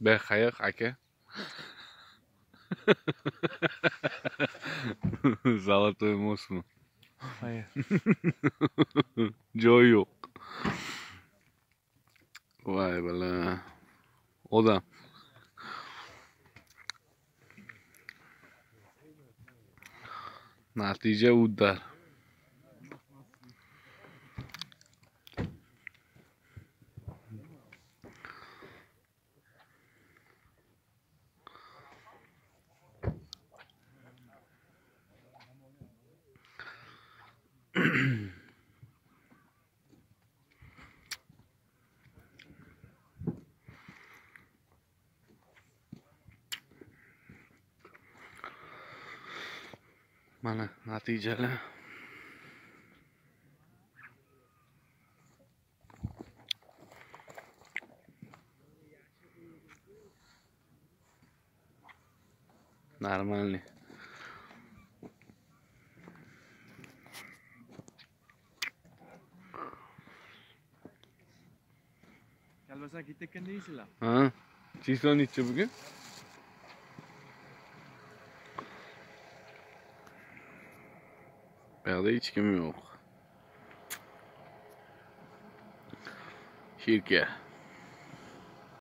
Berghayag aka. Золотой мост mu? Hayır. Joy yok. Vay bala. O da. Natija uddar. Mana natijalar. Нормальный. Колбаса кетекен дейсіңла? А. Число нече бүгін? Hiç kim yok. Şirke.